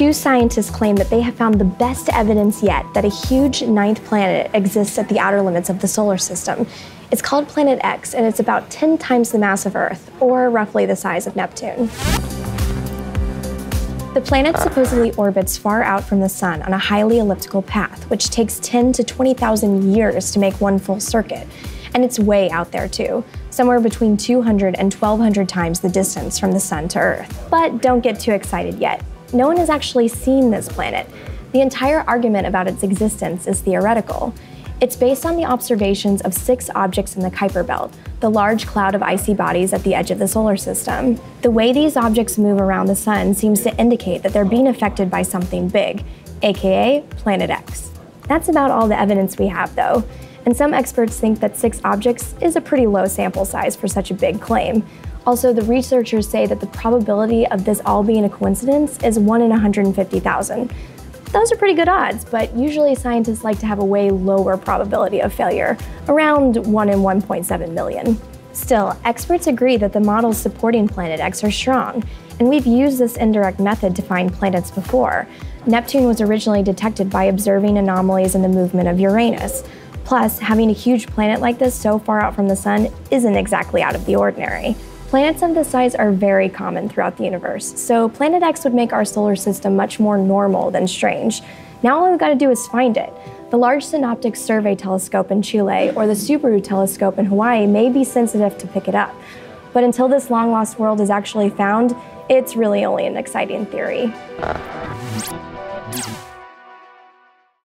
Two scientists claim that they have found the best evidence yet that a huge ninth planet exists at the outer limits of the solar system. It's called Planet X, and it's about 10 times the mass of Earth, or roughly the size of Neptune. The planet supposedly orbits far out from the sun on a highly elliptical path, which takes 10 to 20,000 years to make one full circuit. And it's way out there too, somewhere between 200 and 1200 times the distance from the sun to Earth. But don't get too excited yet. No one has actually seen this planet. The entire argument about its existence is theoretical. It's based on the observations of six objects in the Kuiper Belt, the large cloud of icy bodies at the edge of the solar system. The way these objects move around the sun seems to indicate that they're being affected by something big, aka Planet X. That's about all the evidence we have, though, and some experts think that six objects is a pretty low sample size for such a big claim. Also, the researchers say that the probability of this all being a coincidence is 1 in 150,000. Those are pretty good odds, but usually scientists like to have a way lower probability of failure, around 1 in 1.7 million. Still, experts agree that the models supporting Planet X are strong, and we've used this indirect method to find planets before. Neptune was originally detected by observing anomalies in the movement of Uranus. Plus, having a huge planet like this so far out from the sun isn't exactly out of the ordinary. Planets of this size are very common throughout the universe, so Planet X would make our solar system much more normal than strange. Now all we've got to do is find it. The Large Synoptic Survey Telescope in Chile or the Subaru Telescope in Hawaii may be sensitive to pick it up. But until this long lost world is actually found, it's really only an exciting theory.